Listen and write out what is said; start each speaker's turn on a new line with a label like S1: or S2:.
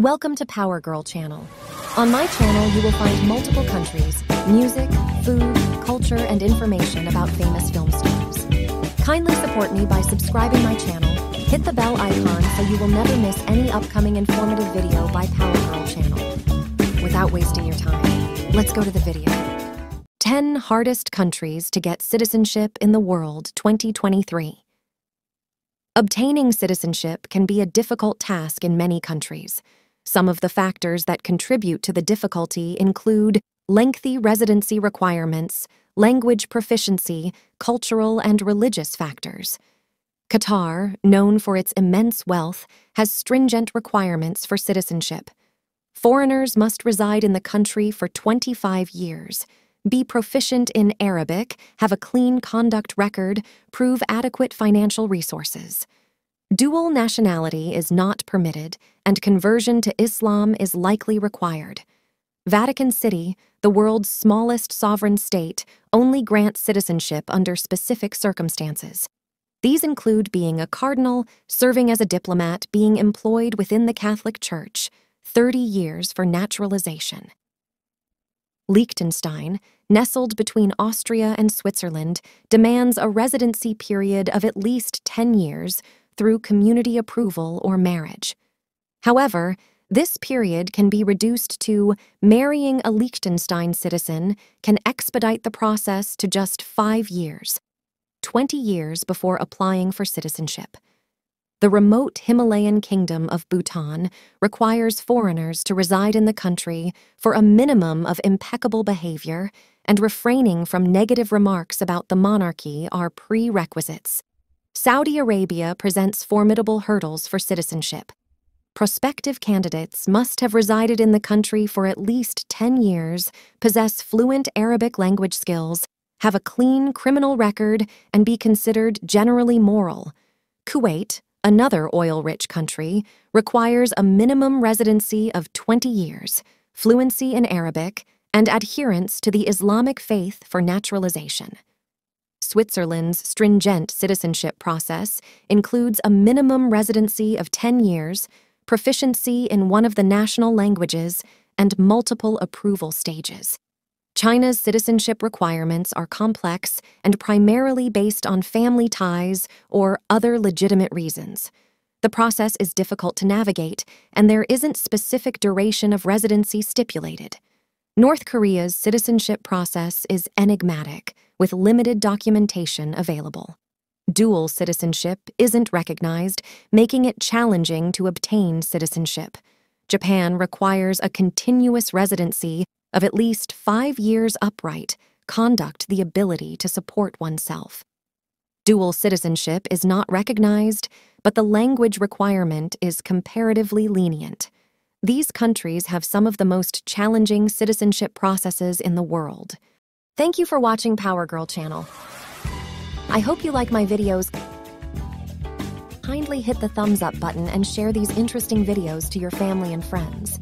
S1: Welcome to Power Girl channel. On my channel, you will find multiple countries, music, food, culture, and information about famous film stars. Kindly support me by subscribing my channel, hit the bell icon so you will never miss any upcoming informative video by Power Girl channel. Without wasting your time, let's go to the video. 10 hardest countries to get citizenship in the world 2023. Obtaining citizenship can be a difficult task in many countries. Some of the factors that contribute to the difficulty include lengthy residency requirements, language proficiency, cultural and religious factors. Qatar, known for its immense wealth, has stringent requirements for citizenship. Foreigners must reside in the country for 25 years, be proficient in Arabic, have a clean conduct record, prove adequate financial resources. Dual nationality is not permitted, and conversion to Islam is likely required. Vatican City, the world's smallest sovereign state, only grants citizenship under specific circumstances. These include being a cardinal, serving as a diplomat, being employed within the Catholic Church, 30 years for naturalization. Liechtenstein, nestled between Austria and Switzerland, demands a residency period of at least 10 years through community approval or marriage. However, this period can be reduced to marrying a Liechtenstein citizen can expedite the process to just five years, 20 years before applying for citizenship. The remote Himalayan kingdom of Bhutan requires foreigners to reside in the country for a minimum of impeccable behavior, and refraining from negative remarks about the monarchy are prerequisites. Saudi Arabia presents formidable hurdles for citizenship. Prospective candidates must have resided in the country for at least 10 years, possess fluent Arabic language skills, have a clean criminal record, and be considered generally moral. Kuwait, another oil rich country, requires a minimum residency of 20 years, fluency in Arabic, and adherence to the Islamic faith for naturalization. Switzerland's stringent citizenship process includes a minimum residency of 10 years, proficiency in one of the national languages, and multiple approval stages. China's citizenship requirements are complex and primarily based on family ties or other legitimate reasons. The process is difficult to navigate, and there isn't specific duration of residency stipulated. North Korea's citizenship process is enigmatic, with limited documentation available. Dual citizenship isn't recognized, making it challenging to obtain citizenship. Japan requires a continuous residency of at least five years upright, conduct the ability to support oneself. Dual citizenship is not recognized, but the language requirement is comparatively lenient. These countries have some of the most challenging citizenship processes in the world. Thank you for watching Power Girl channel. I hope you like my videos. Kindly hit the thumbs up button and share these interesting videos to your family and friends.